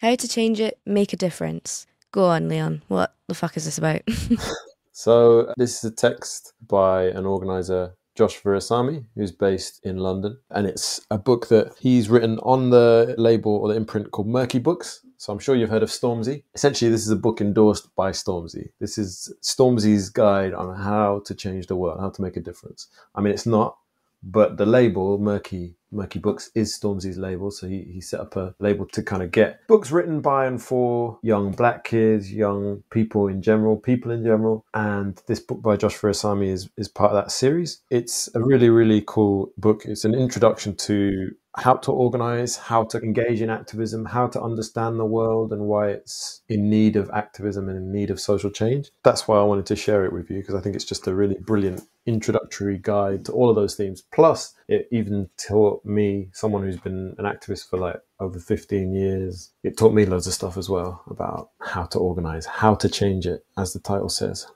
How to change it, make a difference. Go on, Leon. What the fuck is this about? so, this is a text by an organizer Josh Virasami, who's based in London. And it's a book that he's written on the label or the imprint called Merky Books. So I'm sure you've heard of Stormzy. Essentially, this is a book endorsed by Stormzy. This is Stormzy's guide on how to change the world, how to make a difference. I mean, it's not, but the label, Merky Merky Books is Stormzy's label, so he, he set up a label to kind of get books written by and for young black kids, young people in general, people in general. And this book by Josh Virasami is, is part of that series. It's a really, really cool book. It's an introduction to how to organize, how to engage in activism, how to understand the world and why it's in need of activism and in need of social change. That's why I wanted to share it with you because I think it's just a really brilliant introductory guide to all of those themes. Plus, it even taught me, someone who's been an activist for like over 15 years, it taught me loads of stuff as well about how to organize, how to change it, as the title says.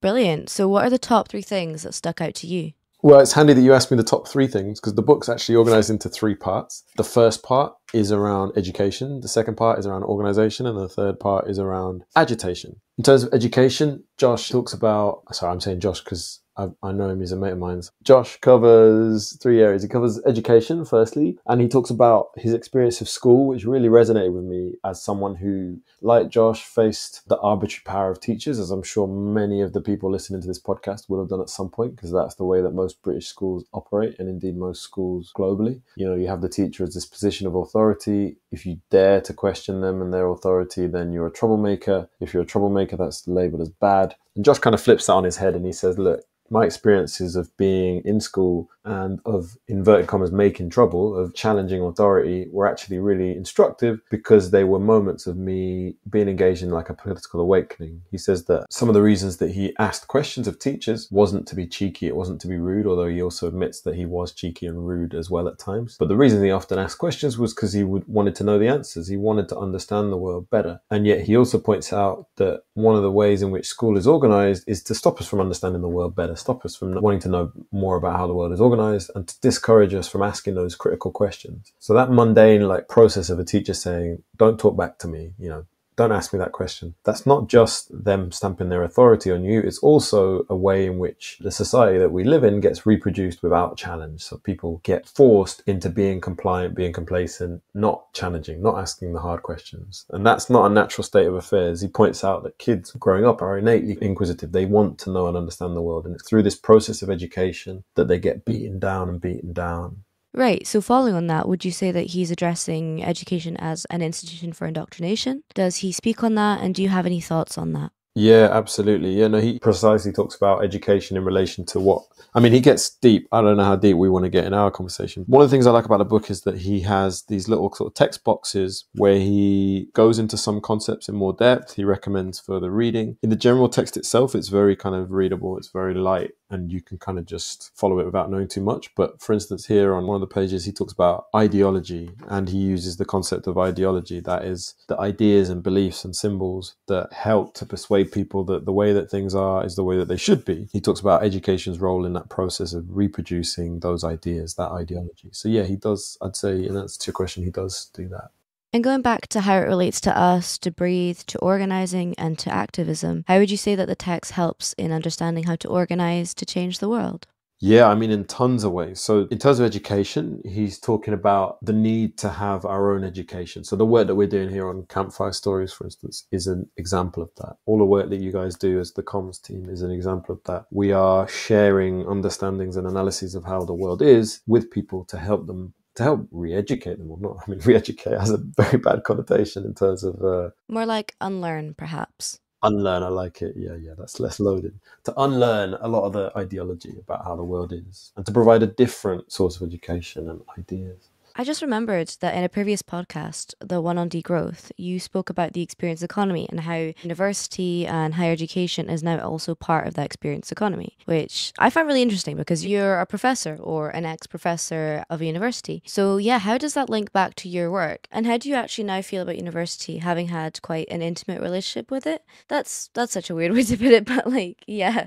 Brilliant. So, what are the top three things that stuck out to you? Well, it's handy that you asked me the top three things because the book's actually organized into three parts. The first part is around education, the second part is around organization, and the third part is around agitation. In terms of education, Josh talks about, sorry, I'm saying Josh because I, I know him, he's a mate of mine. Josh covers three areas. He covers education, firstly, and he talks about his experience of school, which really resonated with me as someone who, like Josh, faced the arbitrary power of teachers, as I'm sure many of the people listening to this podcast will have done at some point, because that's the way that most British schools operate, and indeed most schools globally. You know, you have the teacher as this position of authority. If you dare to question them and their authority, then you're a troublemaker. If you're a troublemaker, that's labeled as bad. And Josh kind of flips that on his head and he says, look, my experiences of being in school and of inverted commas making trouble, of challenging authority, were actually really instructive because they were moments of me being engaged in like a political awakening. He says that some of the reasons that he asked questions of teachers wasn't to be cheeky, it wasn't to be rude, although he also admits that he was cheeky and rude as well at times. But the reason he often asked questions was because he would, wanted to know the answers. He wanted to understand the world better. And yet he also points out that one of the ways in which school is organized is to stop us from understanding the world better stop us from wanting to know more about how the world is organized and to discourage us from asking those critical questions. So that mundane like process of a teacher saying, don't talk back to me, you know, don't ask me that question. That's not just them stamping their authority on you. It's also a way in which the society that we live in gets reproduced without challenge. So people get forced into being compliant, being complacent, not challenging, not asking the hard questions. And that's not a natural state of affairs. He points out that kids growing up are innately inquisitive. They want to know and understand the world. And it's through this process of education that they get beaten down and beaten down Right. So, following on that, would you say that he's addressing education as an institution for indoctrination? Does he speak on that? And do you have any thoughts on that? Yeah, absolutely. Yeah, no, he precisely talks about education in relation to what I mean, he gets deep. I don't know how deep we want to get in our conversation. One of the things I like about the book is that he has these little sort of text boxes where he goes into some concepts in more depth. He recommends further reading. In the general text itself, it's very kind of readable, it's very light, and you can kind of just follow it without knowing too much. But for instance, here on one of the pages, he talks about ideology and he uses the concept of ideology that is, the ideas and beliefs and symbols that help to persuade people that the way that things are is the way that they should be. He talks about education's role in that process of reproducing those ideas, that ideology. So yeah, he does. I'd say, and that's to your question, he does do that. And going back to how it relates to us, to breathe, to organizing, and to activism, how would you say that the text helps in understanding how to organize to change the world? Yeah, I mean, in tons of ways. So, in terms of education, he's talking about the need to have our own education. So, the work that we're doing here on Campfire Stories, for instance, is an example of that. All the work that you guys do as the comms team is an example of that. We are sharing understandings and analyses of how the world is with people to help them to help re-educate them or not i mean re-educate has a very bad connotation in terms of uh, more like unlearn perhaps. unlearn i like it. Yeah yeah that's less loaded. To unlearn a lot of the ideology about how the world is and to provide a different source of education and ideas I just remembered that in a previous podcast, the one on degrowth, you spoke about the experience economy and how university and higher education is now also part of that experience economy, which I find really interesting because you're a professor or an ex professor of a university. So, yeah, how does that link back to your work? And how do you actually now feel about university, having had quite an intimate relationship with it? That's that's such a weird way to put it, but like, yeah.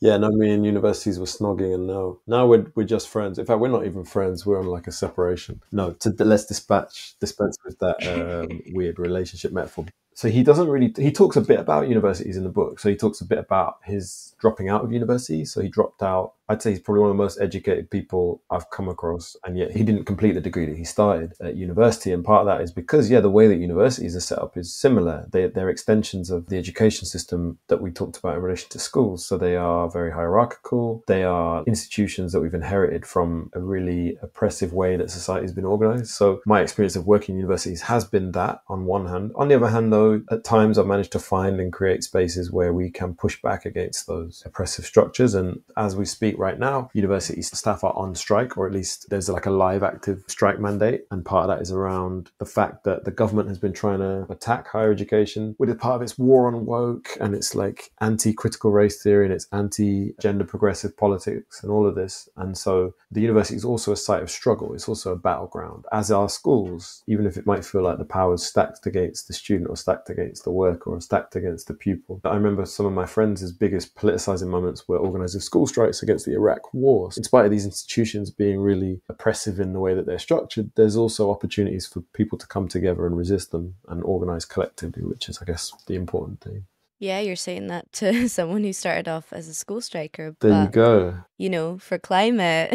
Yeah, no, me and universities were snogging, and now now we're we're just friends. In fact, we're not even friends. We're on like a separation. No, to let's dispatch dispense with that um, weird relationship metaphor. So he doesn't really. He talks a bit about universities in the book. So he talks a bit about his dropping out of university. So he dropped out I'd say he's probably one of the most educated people I've come across, and yet he didn't complete the degree that he started at university. And part of that is because, yeah, the way that universities are set up is similar. They, they're extensions of the education system that we talked about in relation to schools. So they are very hierarchical. They are institutions that we've inherited from a really oppressive way that society has been organized. So my experience of working in universities has been that on one hand. On the other hand, though, at times I've managed to find and create spaces where we can push back against those oppressive structures. And as we speak, right now, university staff are on strike, or at least there's like a live active strike mandate. And part of that is around the fact that the government has been trying to attack higher education with a part of its war on woke and it's like anti critical race theory and it's anti gender progressive politics and all of this. And so the university is also a site of struggle. It's also a battleground, as are schools, even if it might feel like the power is stacked against the student or stacked against the worker or stacked against the pupil. I remember some of my friends' biggest politicizing moments were organizing school strikes against the Iraq war. In spite of these institutions being really oppressive in the way that they're structured, there's also opportunities for people to come together and resist them and organize collectively, which is, I guess, the important thing. Yeah, you're saying that to someone who started off as a school striker. There you go. You know, for climate.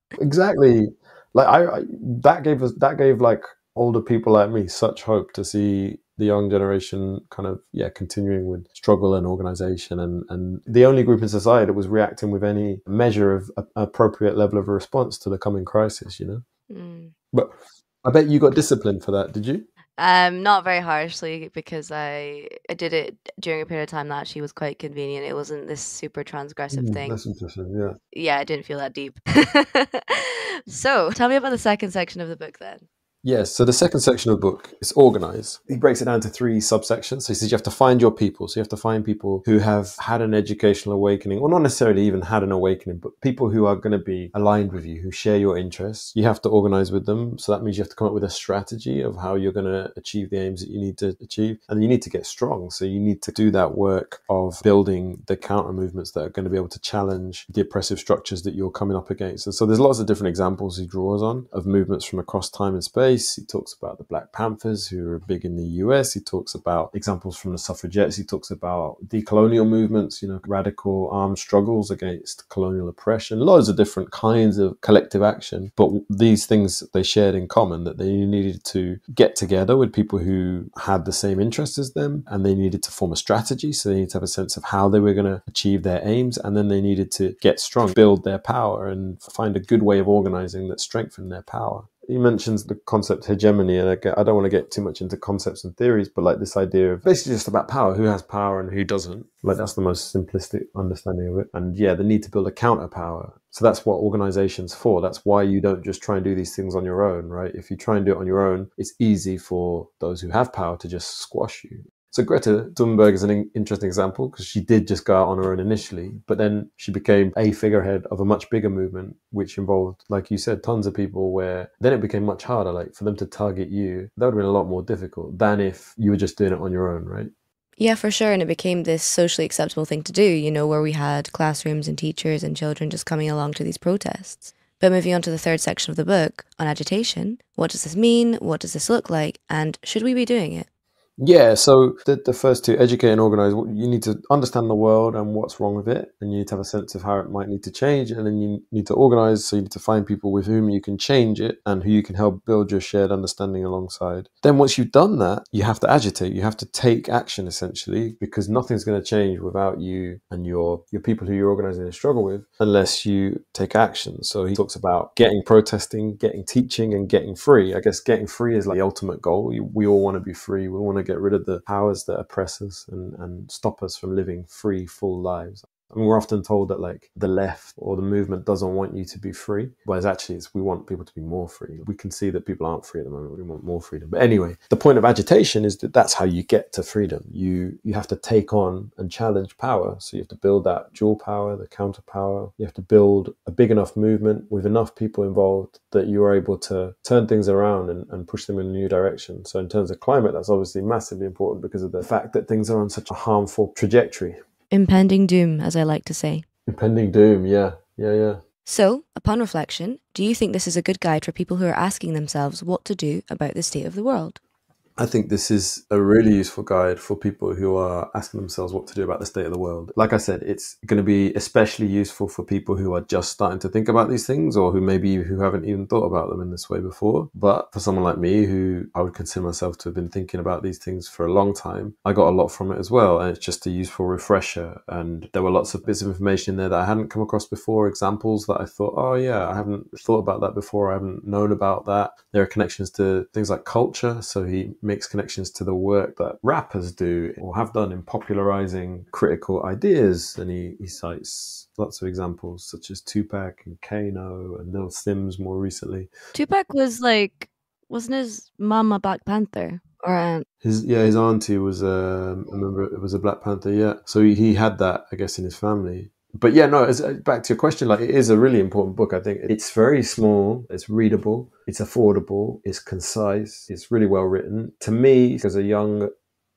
exactly. Like I, I, that gave us that gave like older people like me such hope to see the young generation kind of yeah continuing with struggle and organization and and the only group in society that was reacting with any measure of a, appropriate level of response to the coming crisis you know mm. but i bet you got disciplined for that did you um, not very harshly because I I did it during a period of time that actually was quite convenient. It wasn't this super transgressive mm, thing. That's interesting. Yeah. Yeah, I didn't feel that deep. so, tell me about the second section of the book then. Yes. So the second section of the book is organized. He breaks it down to three subsections. So he says you have to find your people. So you have to find people who have had an educational awakening, or not necessarily even had an awakening, but people who are going to be aligned with you, who share your interests. You have to organize with them. So that means you have to come up with a strategy of how you're going to achieve the aims that you need to achieve. And you need to get strong. So you need to do that work of building the counter movements that are going to be able to challenge the oppressive structures that you're coming up against. And so there's lots of different examples he draws on of movements from across time and space he talks about the Black Panthers, who are big in the US. He talks about examples from the suffragettes. He talks about decolonial movements, you know, radical armed struggles against colonial oppression, loads of different kinds of collective action. But these things they shared in common that they needed to get together with people who had the same interests as them and they needed to form a strategy. So they needed to have a sense of how they were going to achieve their aims. And then they needed to get strong, build their power, and find a good way of organizing that strengthened their power he mentions the concept hegemony, and I, I don't want to get too much into concepts and theories, but like this idea of basically just about power, who has power and who doesn't. Like that's the most simplistic understanding of it. And yeah, the need to build a counter power. So that's what organizations for. That's why you don't just try and do these things on your own, right? If you try and do it on your own, it's easy for those who have power to just squash you. So Greta Thunberg is an interesting example because she did just go out on her own initially, but then she became a figurehead of a much bigger movement, which involved, like you said, tons of people. Where then it became much harder, like for them to target you. That would have been a lot more difficult than if you were just doing it on your own, right? Yeah, for sure. And it became this socially acceptable thing to do, you know, where we had classrooms and teachers and children just coming along to these protests. But moving on to the third section of the book on agitation, what does this mean? What does this look like? And should we be doing it? Yeah, so the, the first two, educate and organize, you need to understand the world and what's wrong with it, and you need to have a sense of how it might need to change, and then you need to organize, so you need to find people with whom you can change it and who you can help build your shared understanding alongside. Then once you've done that, you have to agitate, you have to take action essentially, because nothing's going to change without you and your your people who you're organizing a struggle with, unless you take action. So he talks about getting protesting, getting teaching, and getting free. I guess getting free is like the ultimate goal. We all want to be free. We want to get rid of the powers that oppress us and, and stop us from living free, full lives. I mean, we're often told that like the left or the movement doesn't want you to be free, whereas actually it's we want people to be more free. We can see that people aren't free at the moment. We want more freedom. But anyway, the point of agitation is that that's how you get to freedom. You you have to take on and challenge power. So you have to build that dual power, the counter power. You have to build a big enough movement with enough people involved that you are able to turn things around and, and push them in a new direction. So in terms of climate, that's obviously massively important because of the fact that things are on such a harmful trajectory impending doom, as I like to say. Impending doom, yeah, yeah, yeah. So, upon reflection, do you think this is a good guide for people who are asking themselves what to do about the state of the world? I think this is a really useful guide for people who are asking themselves what to do about the state of the world. Like I said, it's going to be especially useful for people who are just starting to think about these things or who maybe who haven't even thought about them in this way before. But for someone like me who I would consider myself to have been thinking about these things for a long time, I got a lot from it as well. And it's just a useful refresher. And there were lots of bits of information in there that I hadn't come across before, examples that I thought, oh yeah, I haven't thought about that before. I haven't known about that. There are connections to things like culture. So he makes connections to the work that rappers do or have done in popularizing critical ideas. And he, he cites lots of examples such as Tupac and Kano and Lil Simz more recently. Tupac was like, wasn't his mom a Black Panther? Or aunt? His yeah, his auntie was um, I remember it was a Black Panther. Yeah, so he, he had that I guess in his family but yeah, no. As, uh, back to your question, like it is a really important book. I think it's very small, it's readable, it's affordable, it's concise, it's really well written. To me, as a young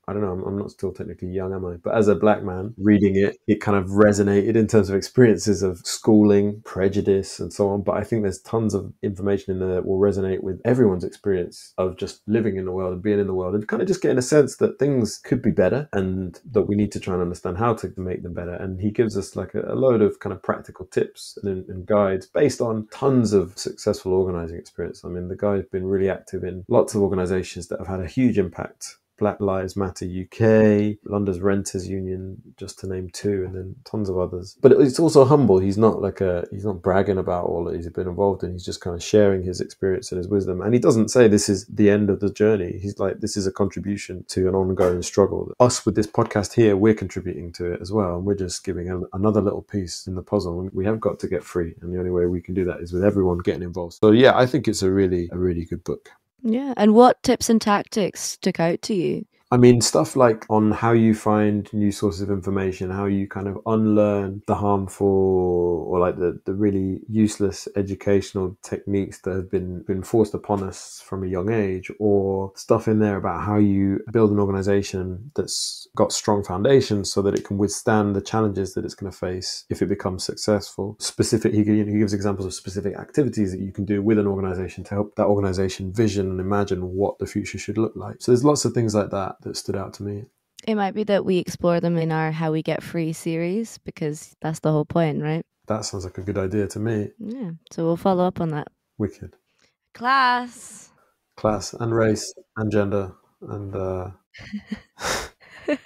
I don't know, I'm, I'm, not still technically young, am I? But as a black man reading it, it kind of resonated in terms of experiences of schooling, prejudice, and so on. But I think there's tons of information in there that will resonate with everyone's experience of just living in the world and being in the world and kind of just getting a sense that things could be better and that we need to try and understand how to make them better. And he gives us like a, a load of kind of practical tips and, and guides based on tons of successful organizing experience. I mean, the guy's been really active in lots of organizations that have had a huge impact Black Lives Matter UK, London's Renters Union, just to name two, and then tons of others. But it's also humble. He's not like a he's not bragging about all that he's been involved in. He's just kind of sharing his experience and his wisdom. And he doesn't say this is the end of the journey. He's like this is a contribution to an ongoing struggle. Us with this podcast here, we're contributing to it as well, and we're just giving another little piece in the puzzle. We have got to get free, and the only way we can do that is with everyone getting involved. So yeah, I think it's a really a really good book. Yeah. And what tips and tactics stuck out to you? I mean, stuff like on how you find new sources of information, how you kind of unlearn the harmful or like the, the really useless educational techniques that have been, been forced upon us from a young age, or stuff in there about how you build an organization that's got strong foundations so that it can withstand the challenges that it's going to face if it becomes successful. Specific, he, he gives examples of specific activities that you can do with an organization to help that organization vision and imagine what the future should look like. So there's lots of things like that that stood out to me. It might be that we explore them in our How We Get Free series because that's the whole point, right? That sounds like a good idea to me. Yeah. So we'll follow up on that. Wicked. Class. Class and race and gender and uh